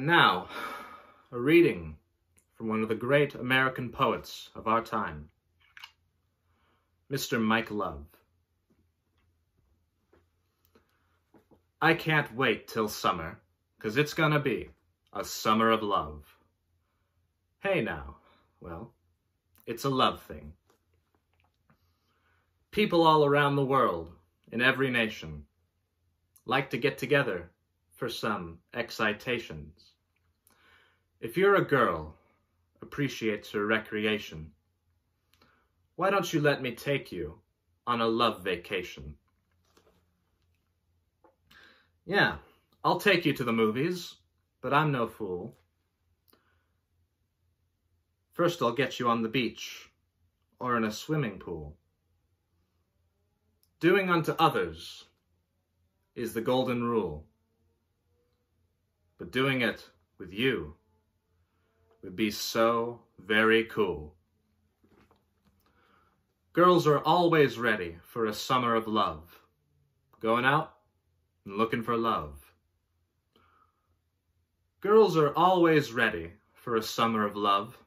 And now, a reading from one of the great American poets of our time, Mr. Mike Love. I can't wait till summer, 'cause it's gonna be a summer of love. Hey now, well, it's a love thing. People all around the world, in every nation, like to get together for some excitations. If you're a girl, appreciates her recreation, why don't you let me take you on a love vacation? Yeah, I'll take you to the movies, but I'm no fool. First I'll get you on the beach, or in a swimming pool. Doing unto others is the golden rule. Doing it with you would be so very cool. Girls are always ready for a summer of love, going out and looking for love. Girls are always ready for a summer of love,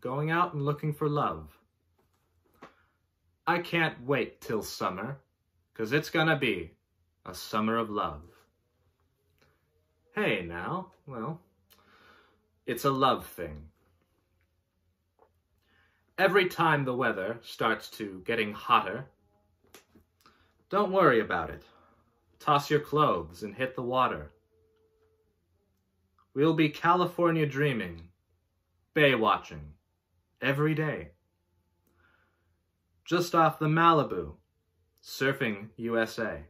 going out and looking for love. I can't wait till summer, 'cause it's gonna be a summer of love. Hey now, well, it's a love thing. Every time the weather starts to getting hotter, don't worry about it. Toss your clothes and hit the water. We'll be California dreaming, bay watching, every day just off the Malibu, surfing USA.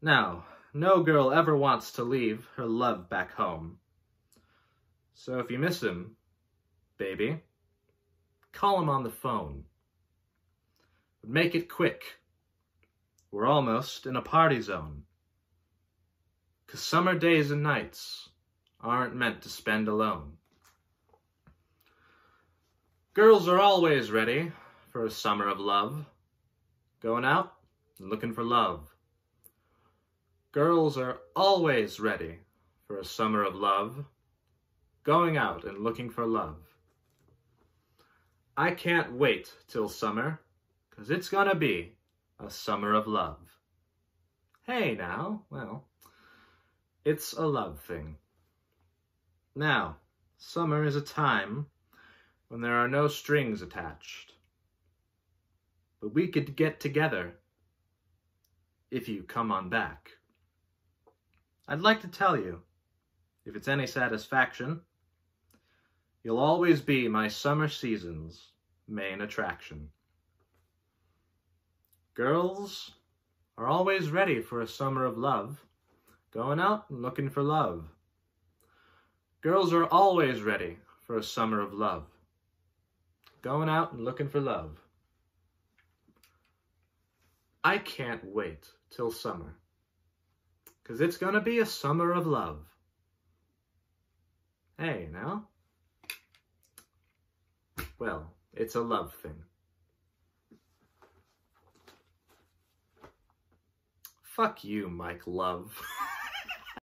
Now, no girl ever wants to leave her love back home. So if you miss him, baby, call him on the phone. But make it quick. We're almost in a party zone. Cause summer days and nights aren't meant to spend alone. Girls are always ready for a summer of love, going out and looking for love. Girls are always ready for a summer of love, going out and looking for love. I can't wait till summer, 'cause it's gonna be a summer of love. Hey now, well, it's a love thing. Now, summer is a time when there are no strings attached. But we could get together if you come on back. I'd like to tell you, if it's any satisfaction, you'll always be my summer season's main attraction. Girls are always ready for a summer of love, going out and looking for love. Girls are always ready for a summer of love, going out and looking for love. I can't wait till summer, because it's going to be a summer of love. Hey, now? Well, it's a love thing. Fuck you, Mike Love.